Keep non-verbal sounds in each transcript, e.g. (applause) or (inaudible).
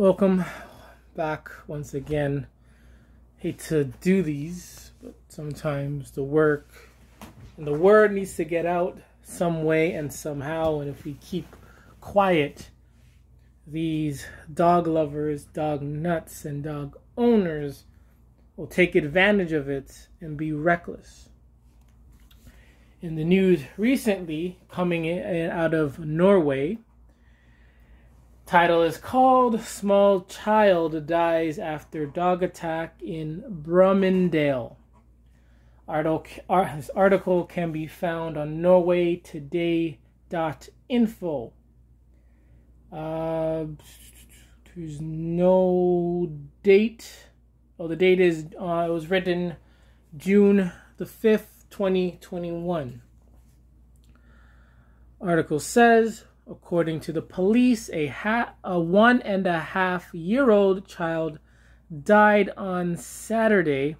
Welcome back once again. Hate to do these, but sometimes the work and the word needs to get out some way and somehow. And if we keep quiet, these dog lovers, dog nuts, and dog owners will take advantage of it and be reckless. In the news recently, coming in, out of Norway, Title is called Small Child Dies After Dog Attack in Brumunddal. This article can be found on norwaytoday.info. Uh, there's no date. Oh, the date is, uh, it was written June the 5th, 2021. Article says According to the police, a, ha- a one and a half year old child died on Saturday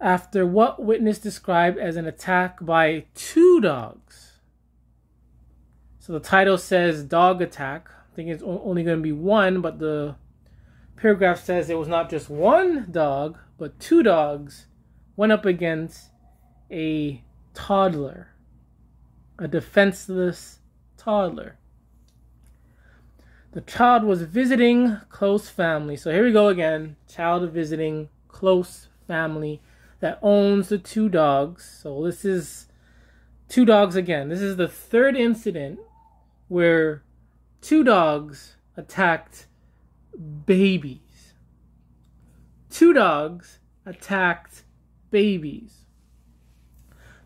after what witness described as an attack by two dogs. So the title says dog attack. I think it's only going to be one, but the paragraph says it was not just one dog, but two dogs went up against a toddler, a defenseless toddler. The child was visiting close family. So here we go again. Child visiting close family that owns the two dogs. So this is two dogs again. This is the third incident where two dogs attacked babies. Two dogs attacked babies.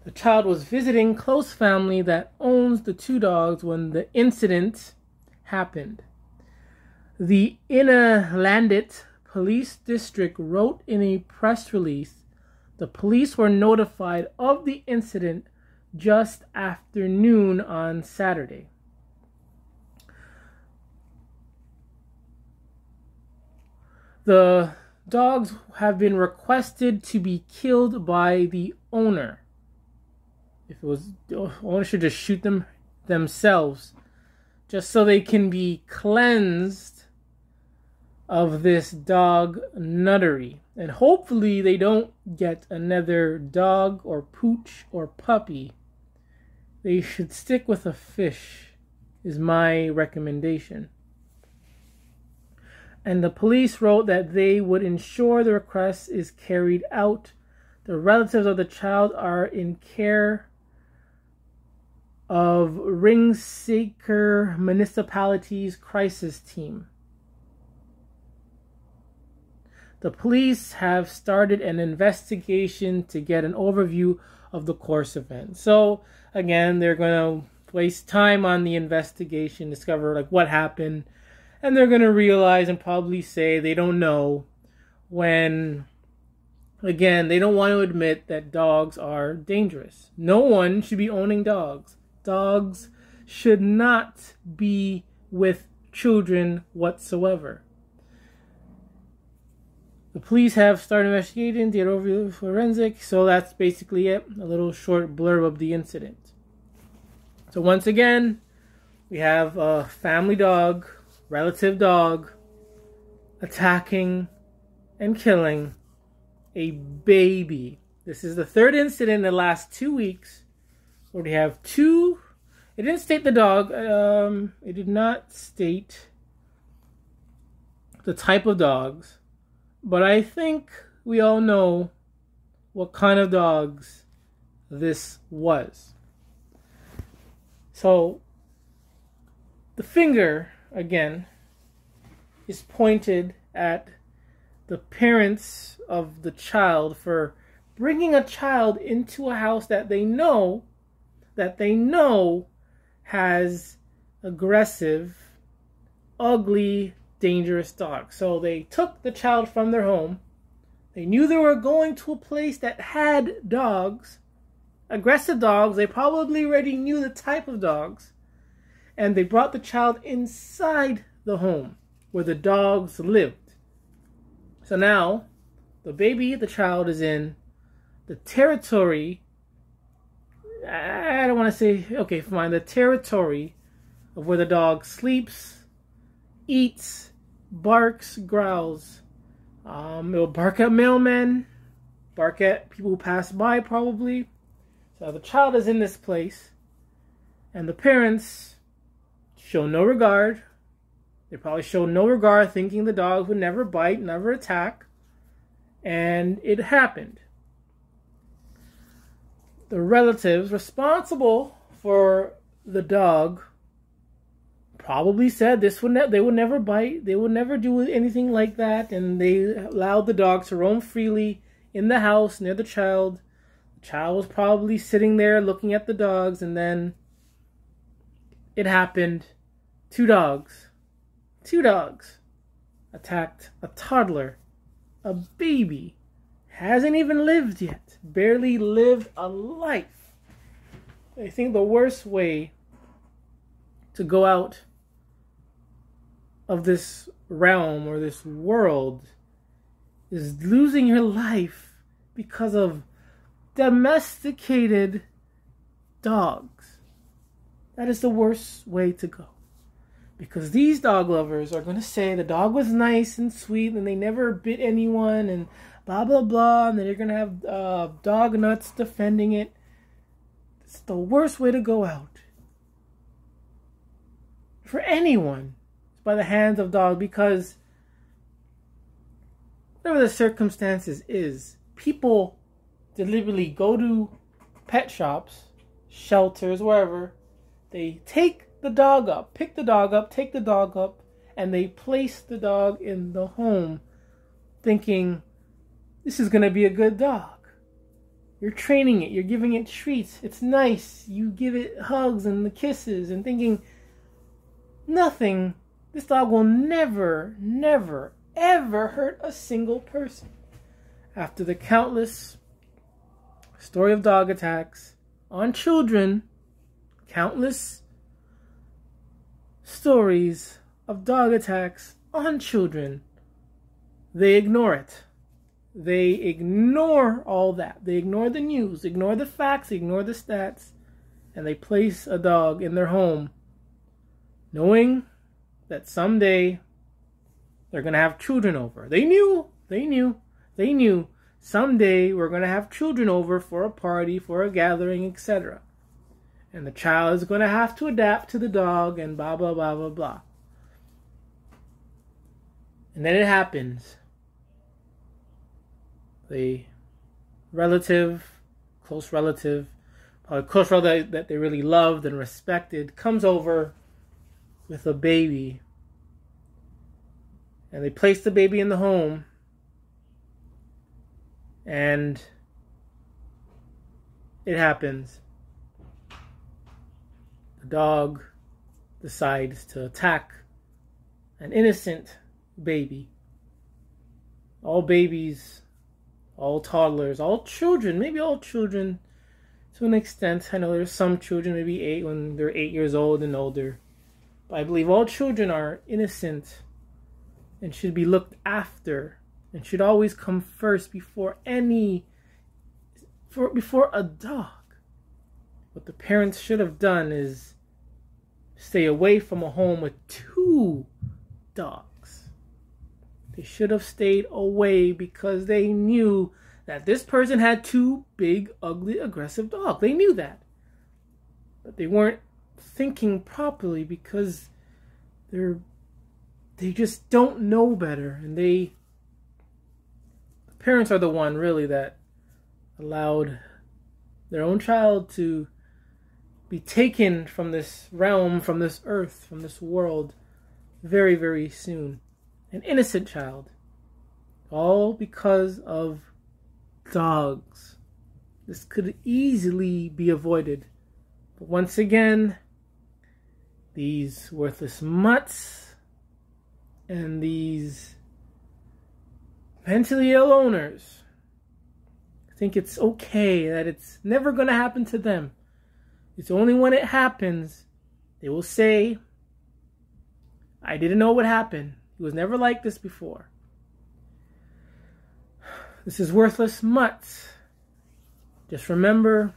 The child was visiting close family that owns the two dogs when the incident happened. The Innlandet Police District wrote in a press release the police were notified of the incident just after noon on Saturday. The dogs have been requested to be killed by the owner. If it was, owner should just shoot them themselves, just so they can be cleansed of this dog nuttery. And hopefully they don't get another dog or pooch or puppy. They should stick with a fish, is my recommendation. And the police wrote that they would ensure the request is carried out. The relatives of the child are in care of Ringsaker Municipality's crisis team. The police have started an investigation to get an overview of the course event. So, again, they're going to waste time on the investigation, discover like what happened, and they're going to realize and probably say they don't know when again, they don't want to admit that dogs are dangerous. No one should be owning dogs dogs should not be with children whatsoever. The police have started investigating the over forensic, so that's basically it. A little short blurb of the incident. So once again, we have a family dog, relative dog, attacking and killing a baby. This is the third incident in the last two weeks we have two. It didn't state the dog. Um, it did not state the type of dogs, but I think we all know what kind of dogs this was. So the finger again is pointed at the parents of the child for bringing a child into a house that they know that they know has aggressive, ugly, dangerous dogs. So they took the child from their home. They knew they were going to a place that had dogs, aggressive dogs. They probably already knew the type of dogs. And they brought the child inside the home where the dogs lived. So now the baby, the child is in the territory I don't want to say, okay, fine, the territory of where the dog sleeps, eats, barks, growls. Um, it'll bark at mailmen, bark at people who pass by, probably. So the child is in this place, and the parents show no regard. They probably show no regard, thinking the dog would never bite, never attack. And it happened. The relatives responsible for the dog probably said this would ne- they would never bite, they would never do anything like that, and they allowed the dog to roam freely in the house near the child. The child was probably sitting there looking at the dogs, and then it happened. Two dogs, two dogs attacked a toddler, a baby, hasn't even lived yet, barely lived a life. I think the worst way to go out of this realm or this world is losing your life because of domesticated dogs. That is the worst way to go. Because these dog lovers are going to say the dog was nice and sweet and they never bit anyone and blah blah blah, and then you're going to have uh, dog nuts defending it. It's the worst way to go out. For anyone it's by the hands of dogs because whatever the circumstances is, people deliberately go to pet shops, shelters, wherever. They take the dog up, pick the dog up, take the dog up, and they place the dog in the home thinking this is going to be a good dog. You're training it, you're giving it treats, it's nice, you give it hugs and the kisses, and thinking nothing this dog will never, never, ever hurt a single person. After the countless story of dog attacks on children, countless stories of dog attacks on children, they ignore it. They ignore all that. They ignore the news, ignore the facts, ignore the stats, and they place a dog in their home knowing that someday they're going to have children over. They knew, they knew, they knew someday we're going to have children over for a party, for a gathering, etc. And the child is going to have to adapt to the dog and blah, blah, blah, blah, blah. And then it happens. The relative, close relative, uh, probably close relative that they really loved and respected, comes over with a baby. And they place the baby in the home. And it happens. The dog decides to attack an innocent baby. All babies, all toddlers, all children, maybe all children to an extent. I know there's some children, maybe eight when they're eight years old and older but I believe all children are innocent and should be looked after and should always come first before any for before a dog. What the parents should have done is stay away from a home with two dogs. They should have stayed away because they knew that this person had two big, ugly, aggressive dogs. They knew that. But they weren't thinking properly because they're they just don't know better and they the parents are the one really that allowed their own child to be taken from this realm from this earth from this world very very soon an innocent child all because of dogs this could easily be avoided but once again these worthless mutts and these mentally ill owners think it's okay that it's never going to happen to them. It's only when it happens they will say, I didn't know what happened. He was never like this before. (sighs) This is worthless mutts. Just remember,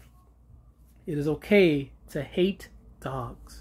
it is okay to hate dogs.